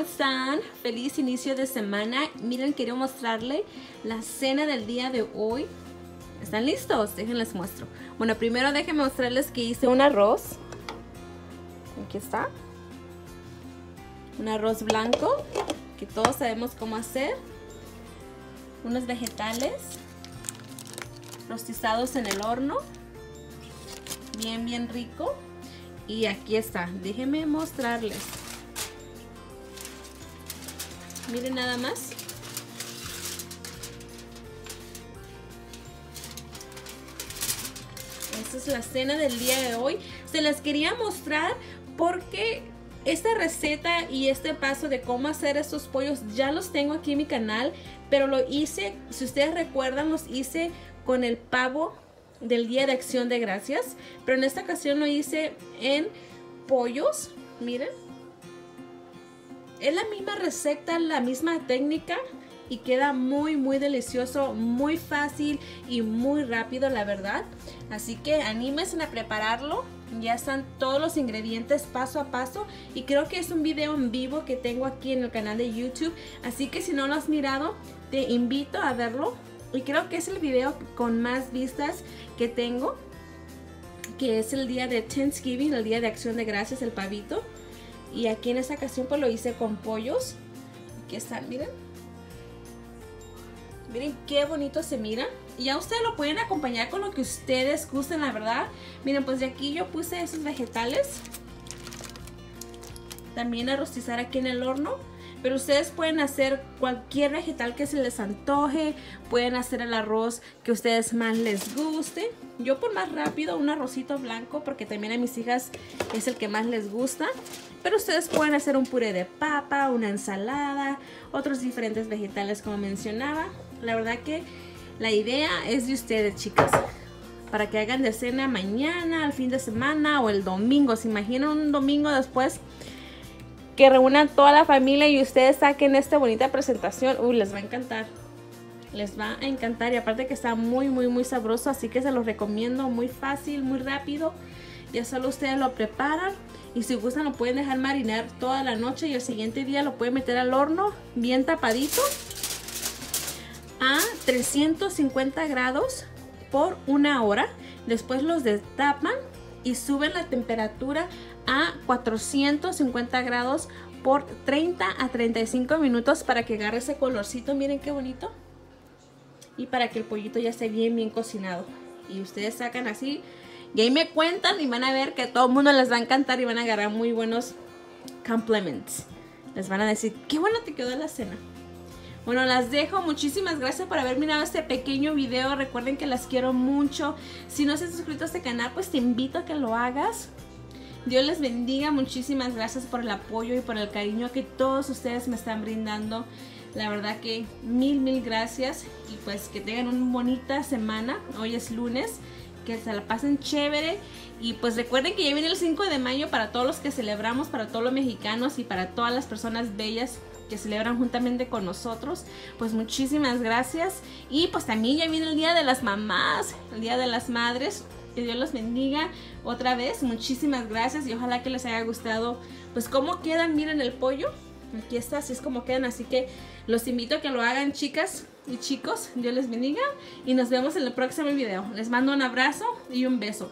están? Feliz inicio de semana. Miren, quiero mostrarle la cena del día de hoy. ¿Están listos? Déjenles muestro. Bueno, primero déjenme mostrarles que hice un arroz. Aquí está. Un arroz blanco, que todos sabemos cómo hacer. Unos vegetales rostizados en el horno. Bien, bien rico. Y aquí está. Déjenme mostrarles. Miren nada más. Esta es la cena del día de hoy. Se las quería mostrar porque esta receta y este paso de cómo hacer estos pollos ya los tengo aquí en mi canal, pero lo hice, si ustedes recuerdan, los hice con el pavo del Día de Acción de Gracias, pero en esta ocasión lo hice en pollos, miren. Es la misma receta, la misma técnica y queda muy muy delicioso, muy fácil y muy rápido la verdad. Así que anímense a prepararlo. Ya están todos los ingredientes paso a paso y creo que es un video en vivo que tengo aquí en el canal de YouTube. Así que si no lo has mirado, te invito a verlo. Y creo que es el video con más vistas que tengo. Que es el día de Thanksgiving, el día de acción de gracias, el pavito. Y aquí en esta ocasión pues lo hice con pollos. Aquí están, miren. Miren qué bonito se mira. Y ya ustedes lo pueden acompañar con lo que ustedes gusten, la verdad. Miren, pues de aquí yo puse esos vegetales. También a rostizar aquí en el horno. Pero ustedes pueden hacer cualquier vegetal que se les antoje. Pueden hacer el arroz que ustedes más les guste. Yo por más rápido un arrocito blanco porque también a mis hijas es el que más les gusta. Pero ustedes pueden hacer un puré de papa, una ensalada, otros diferentes vegetales como mencionaba. La verdad que la idea es de ustedes, chicas. Para que hagan de cena mañana, al fin de semana o el domingo. ¿Se imaginan un domingo después? Que reúnan toda la familia y ustedes saquen esta bonita presentación. Uy, les va a encantar. Les va a encantar y aparte que está muy, muy, muy sabroso. Así que se los recomiendo. Muy fácil, muy rápido. Ya solo ustedes lo preparan. Y si gustan lo pueden dejar marinar toda la noche y el siguiente día lo pueden meter al horno bien tapadito a 350 grados por una hora. Después los destapan y suben la temperatura a 450 grados por 30 a 35 minutos para que agarre ese colorcito. Miren qué bonito. Y para que el pollito ya esté bien, bien cocinado. Y ustedes sacan así. Y ahí me cuentan y van a ver que todo el mundo les va a encantar y van a agarrar muy buenos compliments. Les van a decir, qué bueno te quedó la cena. Bueno, las dejo. Muchísimas gracias por haber mirado este pequeño video. Recuerden que las quiero mucho. Si no has suscrito a este canal, pues te invito a que lo hagas. Dios les bendiga. Muchísimas gracias por el apoyo y por el cariño que todos ustedes me están brindando. La verdad que mil, mil gracias. Y pues que tengan una bonita semana. Hoy es lunes. Que se la pasen chévere. Y pues recuerden que ya viene el 5 de mayo para todos los que celebramos, para todos los mexicanos y para todas las personas bellas que celebran juntamente con nosotros. Pues muchísimas gracias. Y pues también ya viene el Día de las Mamás, el Día de las Madres. Que Dios los bendiga otra vez. Muchísimas gracias y ojalá que les haya gustado. Pues cómo quedan, miren el pollo. Aquí está, así es como quedan. Así que los invito a que lo hagan, chicas y chicos. Dios les bendiga y nos vemos en el próximo video. Les mando un abrazo y un beso.